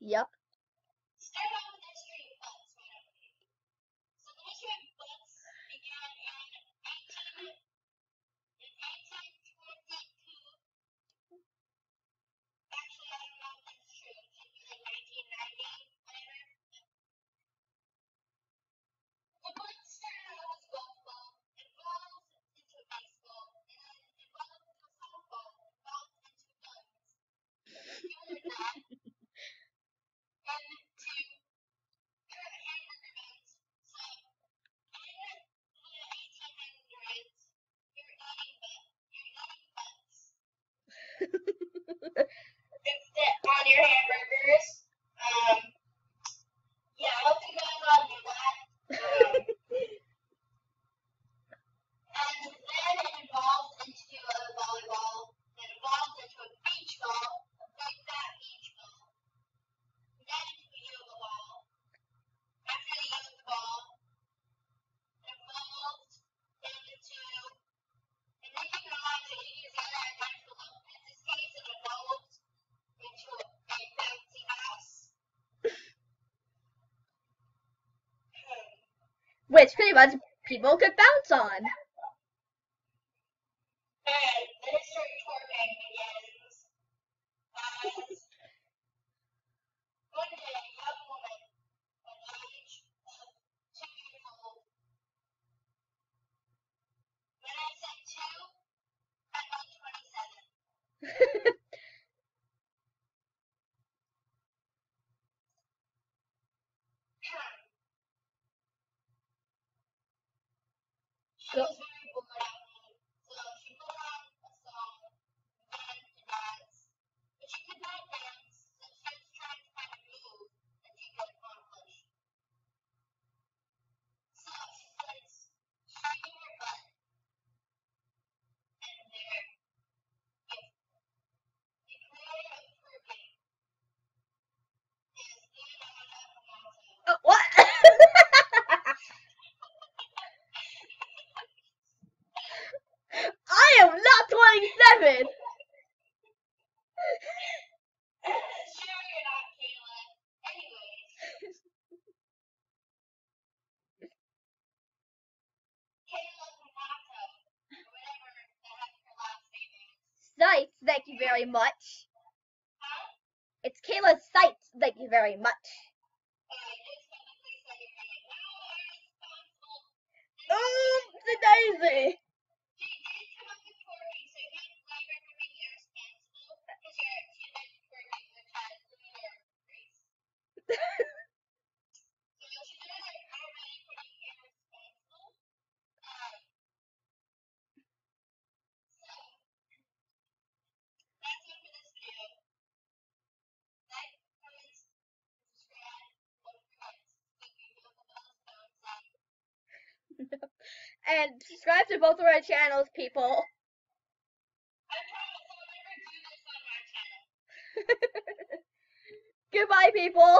Yep. on your hamburgers. which pretty much people could bounce on. Hey, the Sight, thank you very much. It's Kayla's sight, thank you very much. Oh, Oops, daisy. and subscribe to both of our channels, people. Goodbye, people.